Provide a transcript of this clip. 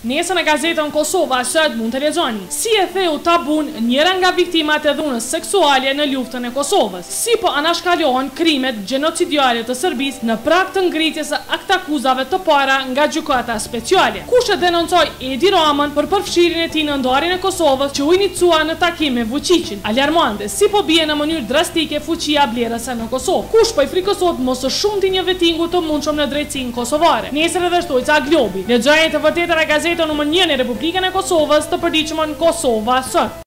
Nesër në gazetën Kosova sot mund të lexoni, Si e theu tabun njëra nga viktimat e dhunës seksuale në luftën e Kosovës, si po anashkalohen krimet gjenocidiale të Serbisë në prag të ngritjes së aktakuzave të para nga Gjykata Speciale, kush e denoncoi Edi Ramën për përfshirjen e tij në ndarjen e Kosovës që u inicua në takim me Vuçiqin. Alarmante, si po bie në mënyrë drastike fuqia blerëse në Kosovë. Kush po i frikësohet më së shumti një vetingu të mundshëm në drejtësinë kosovare? Nesër edhe shtojca Globi. Lexoje të vërtetën në gazetën numër një në Republikën e Kosovës, të përditshmën Kosova Sot.